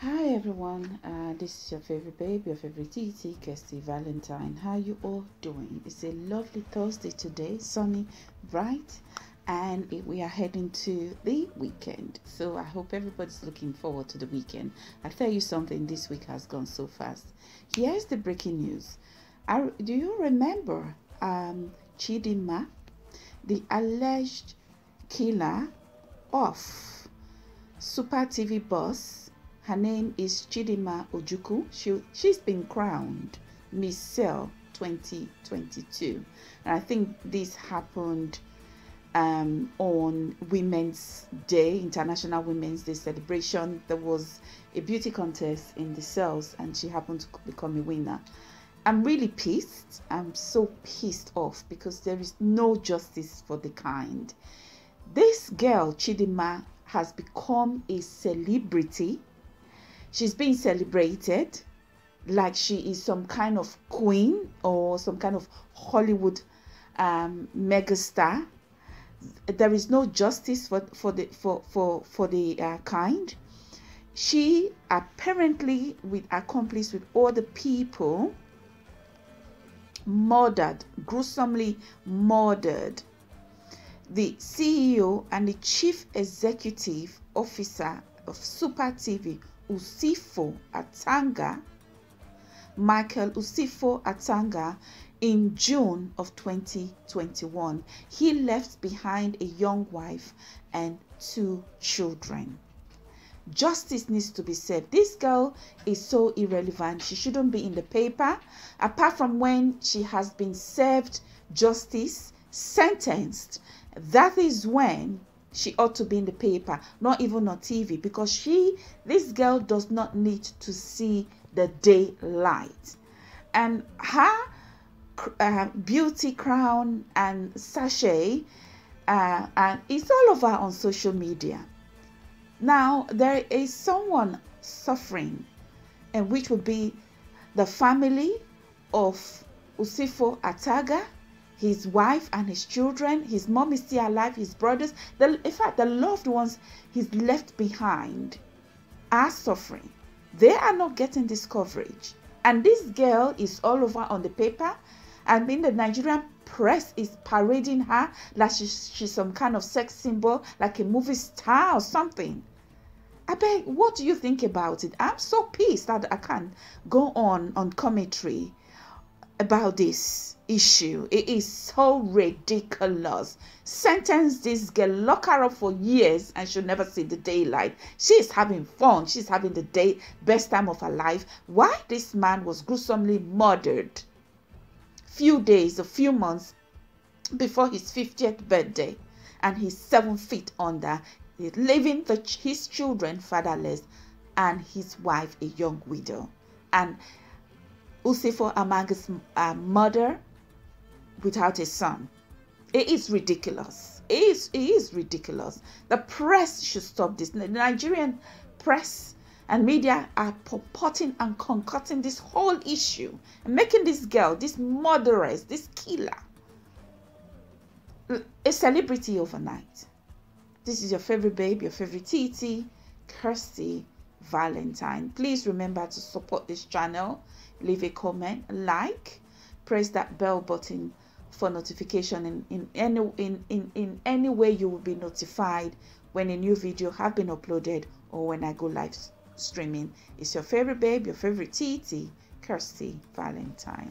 Hi everyone, uh, this is your favorite babe, your favorite TT, Kirsty Valentyn. How you all doing? It's a lovely Thursday today, sunny, bright, and we are heading to the weekend. So I hope everybody's looking forward to the weekend. I'll tell you something, this week has gone so fast. Here's the breaking news. I, do you remember um, Chidinma, the alleged killer of Super TV boss her name is Chidinma Ojukwu. She, she's been crowned Miss Cell 2022. And I think this happened um, on Women's Day, International Women's Day celebration. There was a beauty contest in the cells and she happened to become a winner. I'm really pissed. I'm so pissed off because there is no justice for the kind. This girl, Chidinma, has become a celebrity she's being celebrated like she is some kind of queen or some kind of Hollywood um, megastar. There is no justice for for the for for for the uh, kind. She apparently, with accomplice with all the people, murdered, gruesomely murdered the CEO and the chief executive officer of Super TV Usifo Ataga, Michael Usifo Ataga, in June of 2021. He left behind a young wife and two children. Justice needs to be served. This girl is so irrelevant. She shouldn't be in the paper. Apart from when she has been served justice, sentenced, that is when she ought to be in the paper, not even on TV, because she, this girl, does not need to see the daylight. And her uh, beauty crown and sachet, uh, and it's all over on social media. Now, there is someone suffering, and which would be the family of Usifo Ataga his wife and his children, his mom is still alive, his brothers, the, in fact, the loved ones he's left behind are suffering. They are not getting this coverage. And this girl is all over on the paper. I mean, the Nigerian press is parading her like she's, she's some kind of sex symbol, like a movie star or something. I beg, what do you think about it? I'm so pissed that I can't go on on commentary about this issue. It is so ridiculous. Sentence this girl, lock her up for years and she'll never see the daylight. She's having fun. She's having the day best time of her life. Why this man was gruesomely murdered few days, a few months before his 50th birthday and he's seven feet under, leaving the, his children fatherless and his wife a young widow. And Usifo Amaga's uh, mother without a son. It is ridiculous. It is, it is ridiculous. The press should stop this. The Nigerian press and media are purporting and concocting this whole issue and making this girl, this murderess, this killer, a celebrity overnight. This is your favorite babe, your favorite TT, Kirsty Valentyn. Please remember to support this channel. Leave a comment, like, press that bell button for notification in, in any in, in, in any way you will be notified when a new video have been uploaded or when I go live streaming. It's your favorite babe, your favorite TT, Kirsty Valentyn.